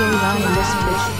DJ Ron in this bitch.